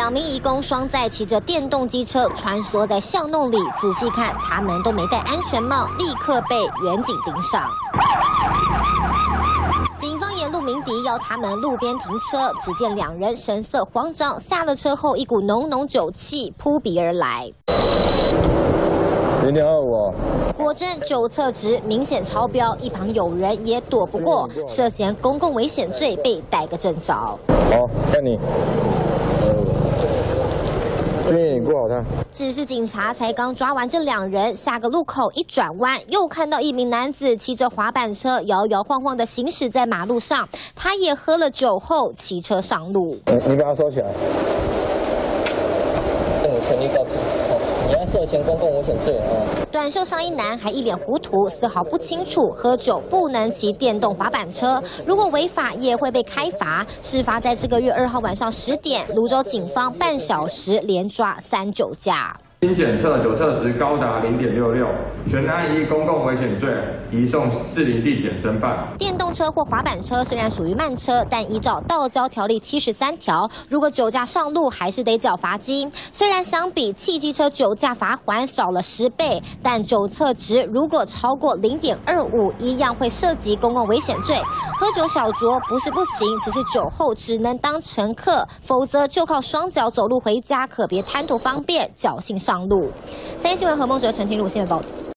两名义工双载骑着电动机车穿梭在巷弄里，仔细看，他们都没戴安全帽，立刻被远警盯上。警方沿路鸣笛，要他们路边停车。只见两人神色慌张，下了车后，一股浓浓酒气扑鼻而来。零点二五，果真酒测值明显超标，一旁有人也躲不过，涉嫌公共危险罪被逮个正着。好，看你。只是警察才刚抓完这两人，下个路口一转弯，又看到一名男子骑着滑板车摇摇晃晃的行驶在马路上，他也喝了酒后骑车上路。你你把它收起来。涉嫌公共危险罪啊！短袖上衣男还一脸糊涂，丝毫不清楚喝酒不能骑电动滑板车，如果违法也会被开罚。事发在这个月二号晚上十点，泸州警方半小时连抓三酒驾。经检测酒测值高达零点六六，全案依公共危险罪移送士林地检侦办。电动车或滑板车虽然属于慢车，但依照道交条例七十三条，如果酒驾上路，还是得缴罚金。虽然相比汽机车酒驾罚款少了十倍，但酒测值如果超过零点二五，一样会涉及公共危险罪。喝酒小酌不是不行，只是酒后只能当乘客，否则就靠双脚走路回家，可别贪图方便，侥幸上。上路。三立新闻何梦哲、陈天路新闻报道。